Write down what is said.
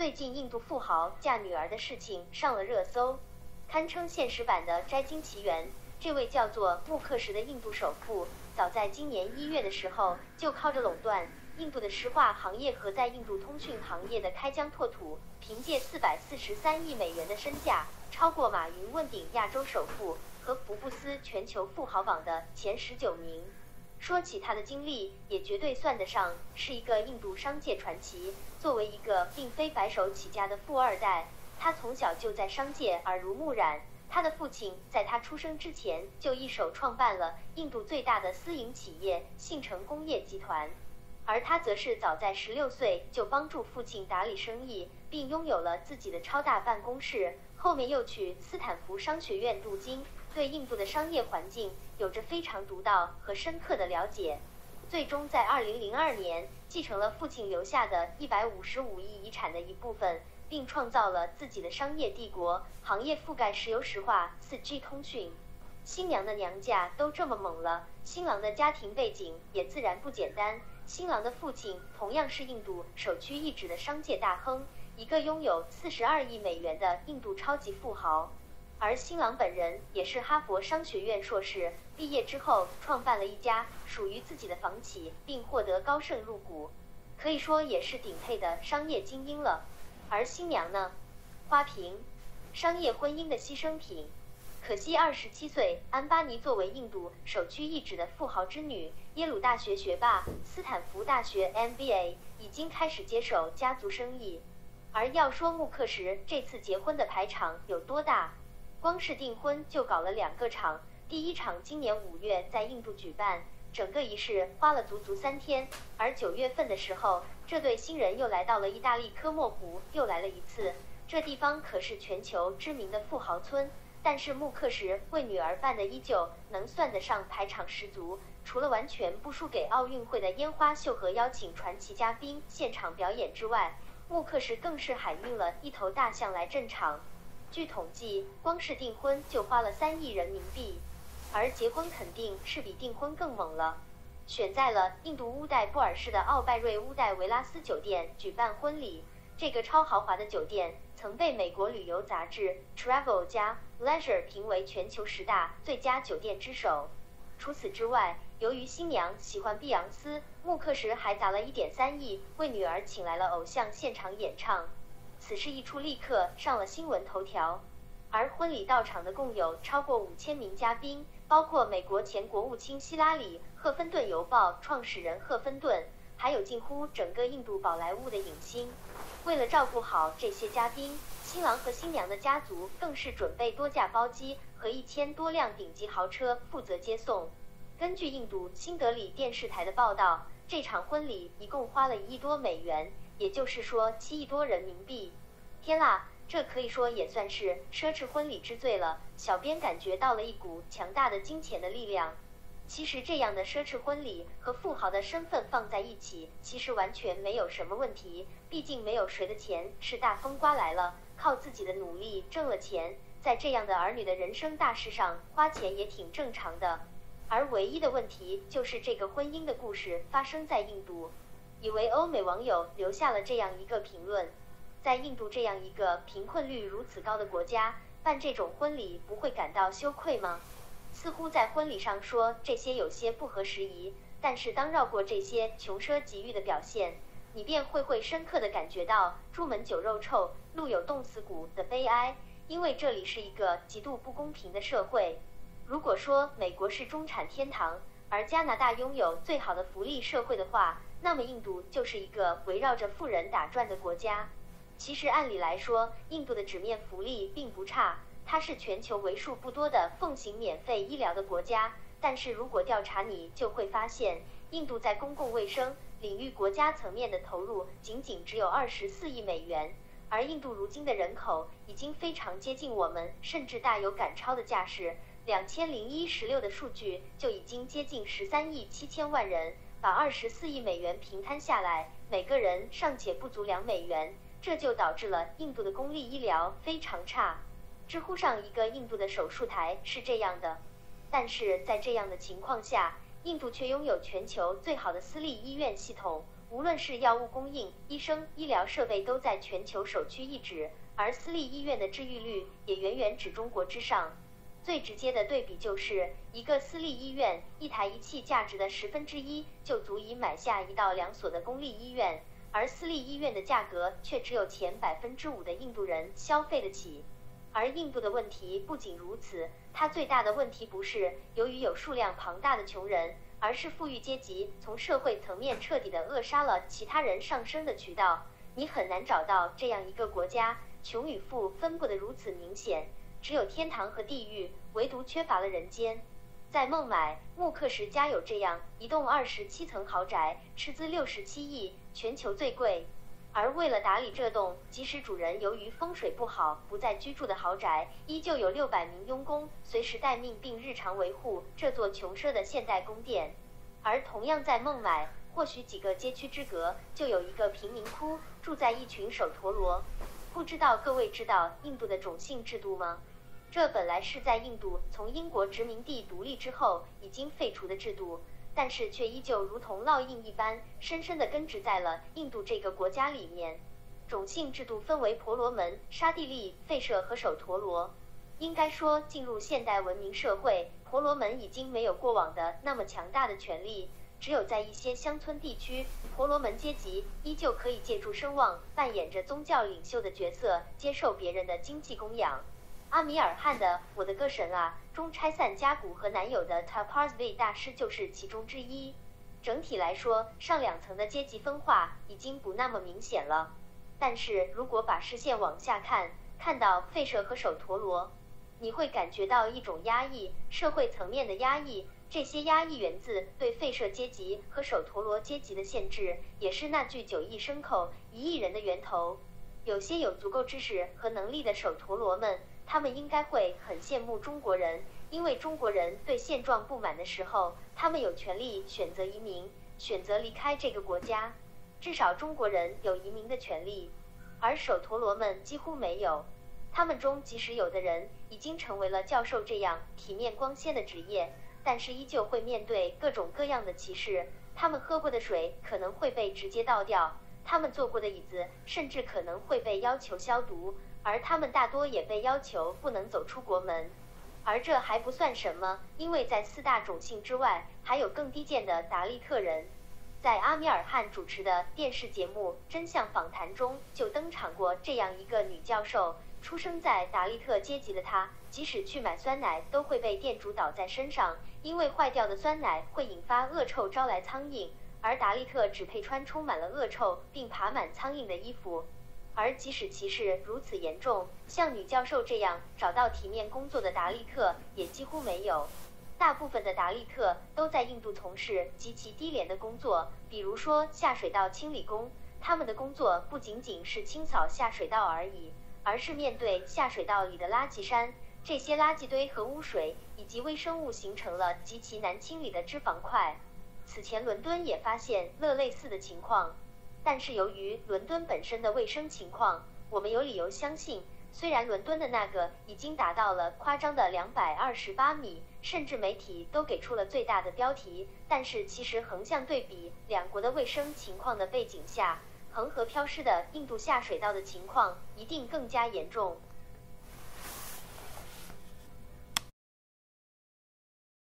最近印度富豪嫁女儿的事情上了热搜，堪称现实版的《摘金奇缘》。这位叫做穆克什的印度首富，早在今年一月的时候，就靠着垄断印度的石化行业和在印度通讯行业的开疆拓土，凭借四百四十三亿美元的身价，超过马云问鼎亚洲首富和福布斯全球富豪榜的前十九名。说起他的经历，也绝对算得上是一个印度商界传奇。作为一个并非白手起家的富二代，他从小就在商界耳濡目染。他的父亲在他出生之前就一手创办了印度最大的私营企业信诚工业集团，而他则是早在十六岁就帮助父亲打理生意，并拥有了自己的超大办公室。后面又去斯坦福商学院镀金，对印度的商业环境有着非常独到和深刻的了解。最终在二零零二年继承了父亲留下的一百五十五亿遗产的一部分。并创造了自己的商业帝国，行业覆盖石油石化、四 G 通讯。新娘的娘家都这么猛了，新郎的家庭背景也自然不简单。新郎的父亲同样是印度首屈一指的商界大亨，一个拥有四十二亿美元的印度超级富豪。而新郎本人也是哈佛商学院硕士，毕业之后创办了一家属于自己的房企，并获得高盛入股，可以说也是顶配的商业精英了。而新娘呢，花瓶，商业婚姻的牺牲品。可惜二十七岁，安巴尼作为印度首屈一指的富豪之女，耶鲁大学学霸，斯坦福大学 MBA，已经开始接手家族生意。而要说穆克什这次结婚的排场有多大，光是订婚就搞了两个场。第一场今年五月在印度举办。整个仪式花了足足三天，而九月份的时候，这对新人又来到了意大利科莫湖，又来了一次。这地方可是全球知名的富豪村，但是穆克什为女儿办的依旧能算得上排场十足。除了完全不输给奥运会的烟花秀和邀请传奇嘉宾现场表演之外，穆克什更是海运了一头大象来镇场。据统计，光是订婚就花了三亿人民币。而结婚肯定是比订婚更猛了，选在了印度乌代布尔市的奥拜瑞乌代维拉斯酒店举办婚礼。这个超豪华的酒店曾被美国旅游杂志 Travel 加 Leisure 评为全球十大最佳酒店之首。除此之外，由于新娘喜欢碧昂斯，穆克什还砸了一点三亿为女儿请来了偶像现场演唱。此事一出，立刻上了新闻头条。而婚礼到场的共有超过五千名嘉宾。包括美国前国务卿希拉里、赫芬顿邮报创始人赫芬顿，还有近乎整个印度宝莱坞的影星。为了照顾好这些嘉宾，新郎和新娘的家族更是准备多架包机和一千多辆顶级豪车负责接送。根据印度新德里电视台的报道，这场婚礼一共花了一亿多美元，也就是说七亿多人民币。天啦！这可以说也算是奢侈婚礼之最了。小编感觉到了一股强大的金钱的力量。其实这样的奢侈婚礼和富豪的身份放在一起，其实完全没有什么问题。毕竟没有谁的钱是大风刮来了，靠自己的努力挣了钱，在这样的儿女的人生大事上花钱也挺正常的。而唯一的问题就是这个婚姻的故事发生在印度。以为欧美网友留下了这样一个评论。在印度这样一个贫困率如此高的国家，办这种婚礼不会感到羞愧吗？似乎在婚礼上说这些有些不合时宜，但是当绕过这些穷奢极欲的表现，你便会会深刻的感觉到“朱门酒肉臭，路有冻死骨”的悲哀。因为这里是一个极度不公平的社会。如果说美国是中产天堂，而加拿大拥有最好的福利社会的话，那么印度就是一个围绕着富人打转的国家。其实按理来说，印度的纸面福利并不差，它是全球为数不多的奉行免费医疗的国家。但是如果调查你就会发现，印度在公共卫生领域国家层面的投入仅仅只有二十四亿美元，而印度如今的人口已经非常接近我们，甚至大有赶超的架势。两千零一十六的数据就已经接近十三亿七千万人，把二十四亿美元平摊下来，每个人尚且不足两美元。这就导致了印度的公立医疗非常差。知乎上一个印度的手术台是这样的，但是在这样的情况下，印度却拥有全球最好的私立医院系统，无论是药物供应、医生、医疗设备都在全球首屈一指，而私立医院的治愈率也远远指中国之上。最直接的对比就是一个私立医院，一台仪器价值的十分之一就足以买下一到两所的公立医院，而私立医院的价格却只有前百分之五的印度人消费得起。而印度的问题不仅如此，它最大的问题不是由于有数量庞大的穷人，而是富裕阶级从社会层面彻底的扼杀了其他人上升的渠道。你很难找到这样一个国家，穷与富分布的如此明显。只有天堂和地狱，唯独缺乏了人间。在孟买，穆克什家有这样一栋二十七层豪宅，斥资六十七亿，全球最贵。而为了打理这栋即使主人由于风水不好不再居住的豪宅，依旧有六百名佣工随时待命，并日常维护这座穷奢的现代宫殿。而同样在孟买，或许几个街区之隔，就有一个贫民窟，住在一群手陀螺。不知道各位知道印度的种姓制度吗？这本来是在印度从英国殖民地独立之后已经废除的制度，但是却依旧如同烙印一般，深深地根植在了印度这个国家里面。种姓制度分为婆罗门、沙地利、吠舍和首陀罗。应该说，进入现代文明社会，婆罗门已经没有过往的那么强大的权力，只有在一些乡村地区，婆罗门阶级依旧可以借助声望，扮演着宗教领袖的角色，接受别人的经济供养。阿米尔汗的《我的歌神啊》中拆散家谷和男友的 Taparsvi 大师就是其中之一。整体来说，上两层的阶级分化已经不那么明显了。但是如果把视线往下看，看到吠舍和首陀罗，你会感觉到一种压抑，社会层面的压抑。这些压抑源自对吠舍阶级和首陀罗阶级的限制，也是那句九亿牲口一亿人的源头。有些有足够知识和能力的首陀罗们。他们应该会很羡慕中国人，因为中国人对现状不满的时候，他们有权利选择移民，选择离开这个国家。至少中国人有移民的权利，而首陀罗们几乎没有。他们中即使有的人已经成为了教授这样体面光鲜的职业，但是依旧会面对各种各样的歧视。他们喝过的水可能会被直接倒掉，他们坐过的椅子甚至可能会被要求消毒。而他们大多也被要求不能走出国门，而这还不算什么，因为在四大种姓之外，还有更低贱的达利特人。在阿米尔汗主持的电视节目《真相访谈》中，就登场过这样一个女教授。出生在达利特阶级的她，即使去买酸奶，都会被店主倒在身上，因为坏掉的酸奶会引发恶臭，招来苍蝇。而达利特只配穿充满了恶臭并爬满苍蝇的衣服。而即使歧视如此严重，像女教授这样找到体面工作的达利特也几乎没有。大部分的达利特都在印度从事极其低廉的工作，比如说下水道清理工。他们的工作不仅仅是清扫下水道而已，而是面对下水道里的垃圾山。这些垃圾堆和污水以及微生物形成了极其难清理的脂肪块。此前伦敦也发现了类似的情况。但是由于伦敦本身的卫生情况，我们有理由相信，虽然伦敦的那个已经达到了夸张的两百二十八米，甚至媒体都给出了最大的标题，但是其实横向对比两国的卫生情况的背景下，恒河飘失的印度下水道的情况一定更加严重。